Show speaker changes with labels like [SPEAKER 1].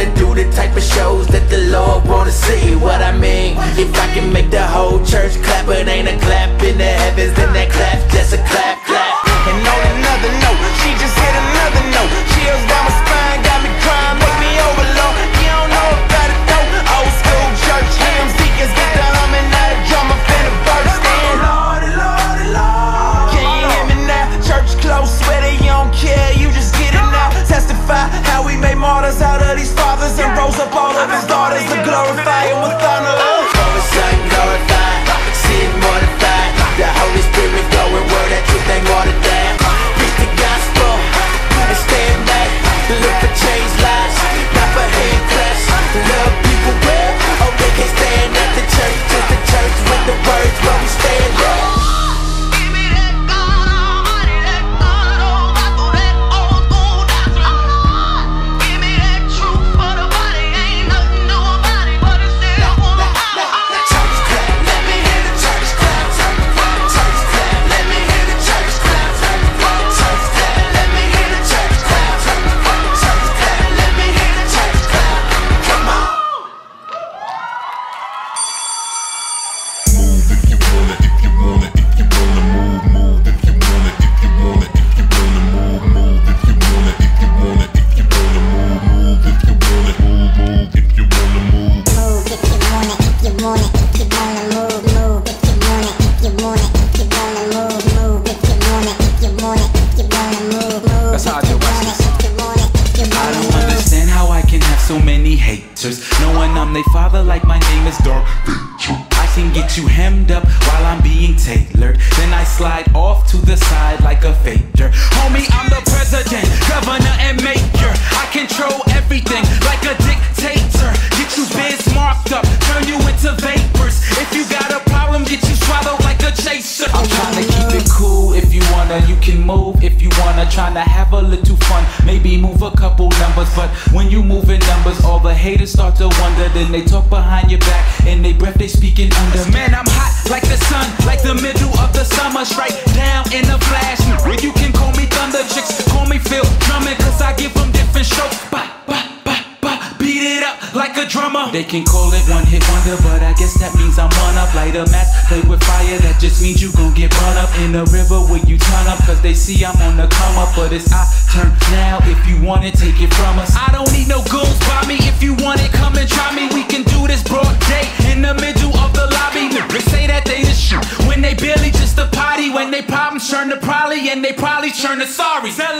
[SPEAKER 1] wanna do the
[SPEAKER 2] type of
[SPEAKER 1] shows that the
[SPEAKER 3] Lord wanna
[SPEAKER 4] see. What I Knowing I'm their father, like my name is Dark I can get you hemmed up while I'm being tailored. Then I slide off to the side like a fader. Homie, I'm you wanna, trying to have a little fun. Maybe move a couple numbers, but when you move in numbers, all the haters start to wonder. Then they talk behind your back, and they breath they speaking under. Man, I'm hot like the sun, like the middle of the summer, straight down in a flash. You can call me Thunder, chicks call me Phil Drummond, cause I give them different strokes. Ba, beat it up like a drummer. They can call it one hit wonder, but I guess that up. Light a match, play with fire, that just means you gon' get burned up in the river where you turn up, cause they see I'm on the come up. But it's I turn now, if you want it, take it from us. I don't need no goons by me, if you want it, come and try me. We can do this broad day in the middle of the lobby. They say that they the shit when they barely just a potty, when they problems turn to probably, and they probably turn to sorry. Tell